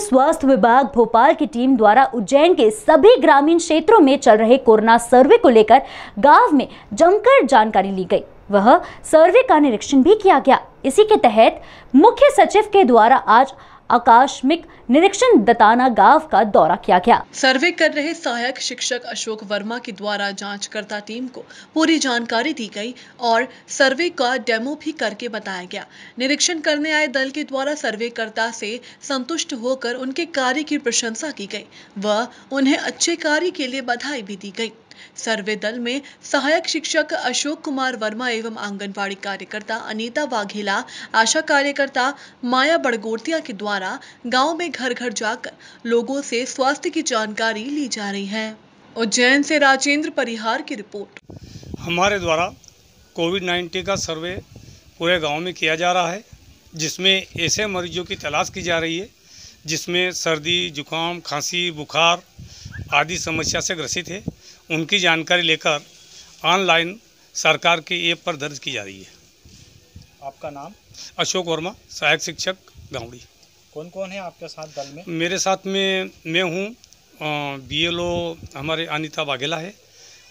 स्वास्थ्य विभाग भोपाल की टीम द्वारा उज्जैन के सभी ग्रामीण क्षेत्रों में चल रहे कोरोना सर्वे को लेकर गाँव में जमकर जानकारी ली गई। वह सर्वे का निरीक्षण भी किया गया। इसी के तहत मुख्य सचिव के द्वारा आज आकस्मिक निरीक्षण दताना गाँव का दौरा किया गया। सर्वे कर रहे सहायक शिक्षक अशोक वर्मा के द्वारा जांचकर्ता टीम को पूरी जानकारी दी गई और सर्वे का डेमो भी करके बताया गया। निरीक्षण करने आए दल के द्वारा सर्वेकर्ता से संतुष्ट होकर उनके कार्य की प्रशंसा की गई व उन्हें अच्छे कार्य के लिए बधाई भी दी गई। सर्वे दल में सहायक शिक्षक अशोक कुमार वर्मा एवं आंगनबाड़ी कार्यकर्ता अनीता वाघेला, आशा कार्यकर्ता माया बड़गोटिया के द्वारा गाँव में घर घर जाकर लोगों से स्वास्थ्य की जानकारी ली जा रही है। उज्जैन से राजेंद्र परिहार की रिपोर्ट। हमारे द्वारा कोविड 19 का सर्वे पूरे गाँव में किया जा रहा है, जिसमें ऐसे मरीजों की तलाश की जा रही है, जिसमें सर्दी, जुकाम, खांसी, बुखार आदि समस्या से ग्रसित है। उनकी जानकारी लेकर ऑनलाइन सरकार के ऐप पर दर्ज की जा रही है। आपका नाम? अशोक वर्मा सहायक शिक्षक गांवड़ी। कौन कौन है आपके साथ दल में? मेरे साथ में मैं हूँ बी एल ओ हमारे अनिता बाघेला है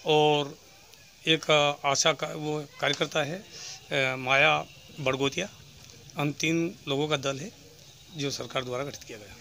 और एक आशा का वो कार्यकर्ता है माया बड़गोतिया। हम तीन लोगों का दल है जो सरकार द्वारा गठित किया गया।